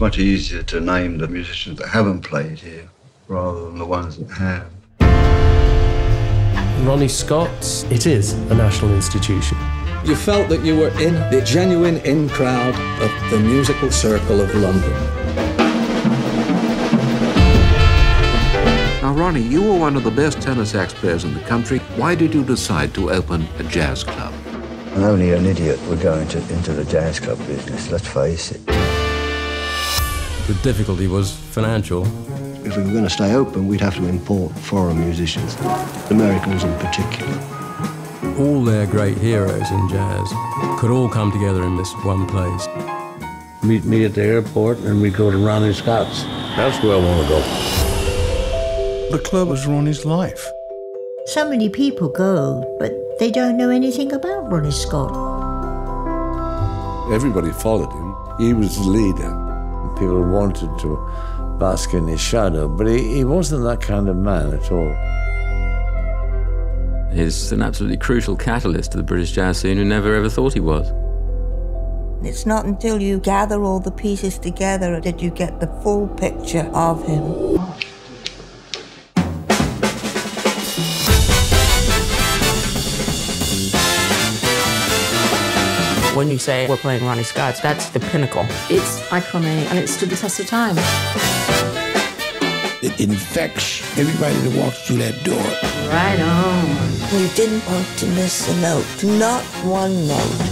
It's much easier to name the musicians that haven't played here rather than the ones that have. Ronnie Scott, it is a national institution. You felt that you were in the genuine in crowd of the musical circle of London. Now, Ronnie, you were one of the best tenor sax players in the country. Why did you decide to open a jazz club? And only an idiot would go into, into the jazz club business, let's face it. The difficulty was financial. If we were going to stay open, we'd have to import foreign musicians, Americans in particular. All their great heroes in jazz could all come together in this one place. Meet me at the airport and we go to Ronnie Scott's. That's where I want to go. The club was Ronnie's life. So many people go, but they don't know anything about Ronnie Scott. Everybody followed him. He was the leader. People wanted to bask in his shadow, but he, he wasn't that kind of man at all. He's an absolutely crucial catalyst to the British jazz scene who never ever thought he was. It's not until you gather all the pieces together that you get the full picture of him. When you say we're playing Ronnie Scott's, that's the pinnacle. It's iconic and it stood the test of time. It infects everybody that walks through that door. Right on. You didn't want to miss a note, not one note.